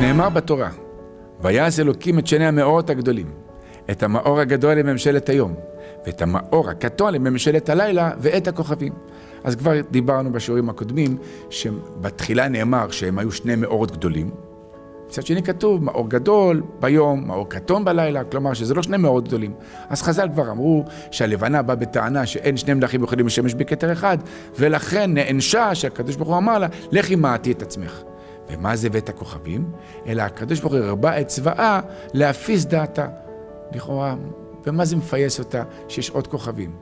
נאמר בתורה, ויעש אלוקים את שני המאורות הגדולים, את המאור הגדול לממשלת היום, ואת המאור הקטון לממשלת הלילה, ואת הכוכבים. אז כבר דיברנו בשיעורים הקודמים, שבתחילה נאמר שהם היו שני מאורות גדולים. מצד שני כתוב מאור גדול ביום, מאור קטון בלילה, כלומר שזה לא שני מאורות גדולים. אז חז"ל כבר אמרו שהלבנה באה בטענה שאין שני מלכים יכולים לשמש בכתר אחד, ולכן נענשה שהקדוש ברוך הוא אמר לה, לכי מעטי את עצמך. ומה זה ואת הכוכבים? אלא הקדוש ברוך הוא הרבה את צבאה להפיס דעתה. לכאורה, ומה זה מפייס אותה שיש עוד כוכבים?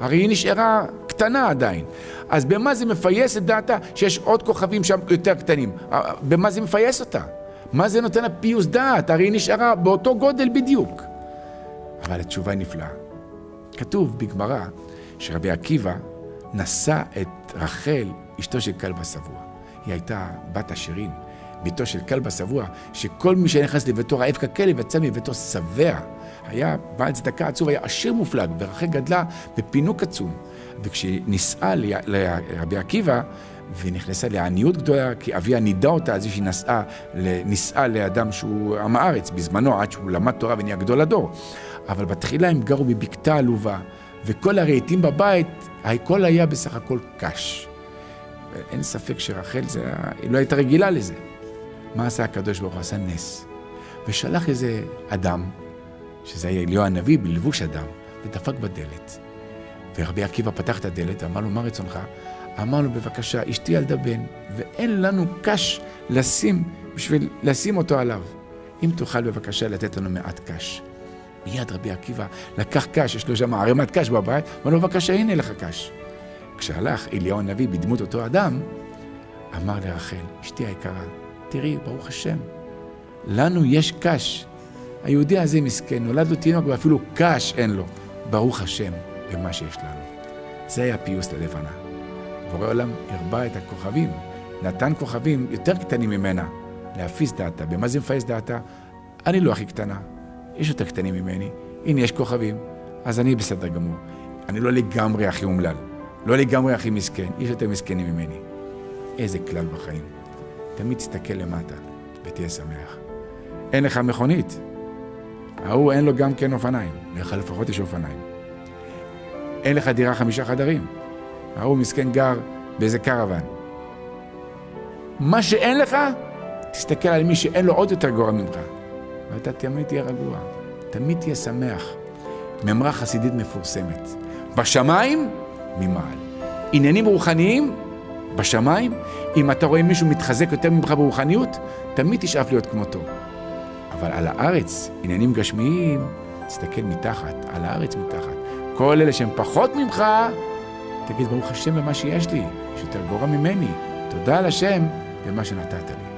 הרי היא נשארה קטנה עדיין. אז במה זה מפייס את דעתה שיש עוד כוכבים שם יותר קטנים? במה זה מפייס אותה? מה זה נותן לה פיוס דעת? הרי היא נשארה באותו גודל בדיוק. אבל התשובה נפלאה. כתוב בגמרא שרבי עקיבא נשא את רחל, אשתו של כלבא שבוע. היא הייתה בת עשירים, ביתו של כלבא שבוע, שכל מי שנכנס לביתו רעב ככלב יצא מביתו שבע. היה בעל צדקה עצוב, היה עשיר מופלג, ורחל גדלה בפינוק עצום. וכשהיא נישאה לרבי עקיבא, והיא נכנסה לעניות גדולה, כי אביה נידה אותה על זה שהיא נישאה לאדם שהוא עם הארץ בזמנו, עד שהוא למד תורה ונהיה גדול הדור. אבל בתחילה הם גרו בבקתה עלובה, וכל הרהיטים בבית, הכל היה בסך הכל קש. אין ספק שרחל, זה, היא לא הייתה רגילה לזה. מה עשה הקדוש ברוך הוא? עשה נס. ושלח איזה אדם, שזה היה אליהו הנביא בלבוש אדם, ודפק בדלת. ורבי עקיבא פתח את הדלת, אמר לו, מה רצונך? אמר לו, בבקשה, אשתי ילדה בן, ואין לנו קש לשים, בשביל לשים אותו עליו. אם תוכל בבקשה לתת לנו מעט קש. מיד רבי עקיבא לקח קש, יש לו שם ערימת קש בבית, אמר לו, בבקשה, הנה לך קש. כשהלך אליהו הנביא בדמות אותו אדם, אמר לרחל, אשתי היקרה, תראי, ברוך השם, לנו יש קש. היהודי הזה מסכן, נולד לו תינוק ואפילו קש אין לו. ברוך השם במה שיש לנו. זה היה פיוס ללבנה. בורא עולם הרבה את הכוכבים, נתן כוכבים יותר קטנים ממנה להפיס דעתה. במה זה מפייס דעתה? אני לא הכי קטנה, יש יותר קטנים ממני. הנה, יש כוכבים, אז אני בסדר גמור. אני לא לגמרי הכי אומלל, לא לגמרי הכי מסכן, יש יותר מסכנים ממני. איזה כלל בחיים. תמיד תסתכל למטה ותהיה שמח. אין לך מכונית, ההוא אין לו גם כן אופניים, לך לפחות יש אופניים. אין לך דירה חמישה חדרים, ההוא מסכן גר באיזה קרוון. מה שאין לך, תסתכל על מי שאין לו עוד יותר גרוע ממך, ואתה תמיד תהיה רגוע, תמיד תהיה שמח. ממרה חסידית מפורסמת, בשמיים, ממעל. עניינים רוחניים, בשמיים, אם אתה רואה מישהו מתחזק יותר ממך ברוחניות, תמיד תשאף להיות כמותו. אבל על הארץ, עניינים גשמיים, תסתכל מתחת, על הארץ מתחת. כל אלה שהם פחות ממך, תגיד ברוך השם במה שיש לי, יש יותר גרוע ממני. תודה על השם במה שנתת לי.